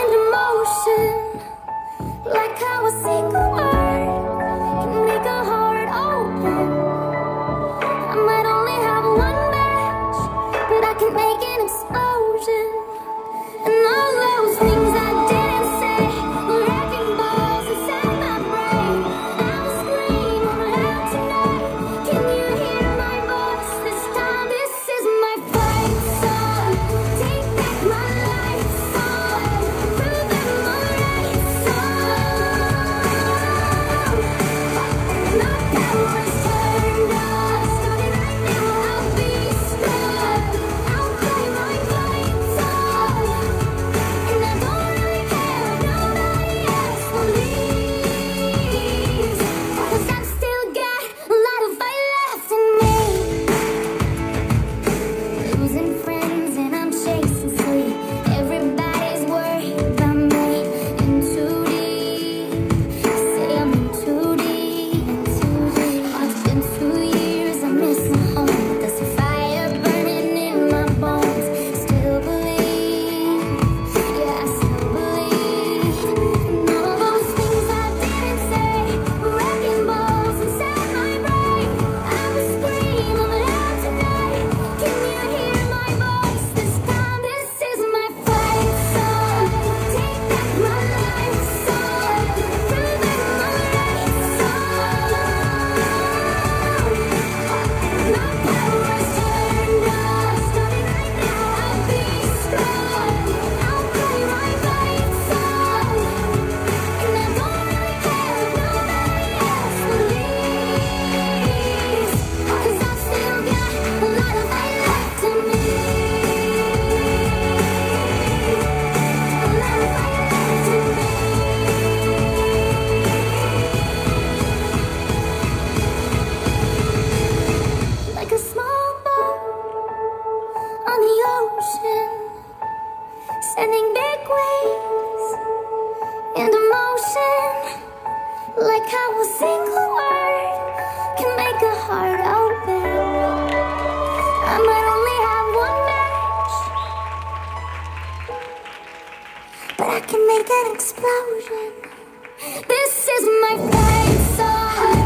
into motion. Like how a single word can make a heart open. I might only have one match, but I can make an explosion. isn't free. ocean Like how a single word Can make a heart open. I might only have one match But I can make an explosion. This is my fate song.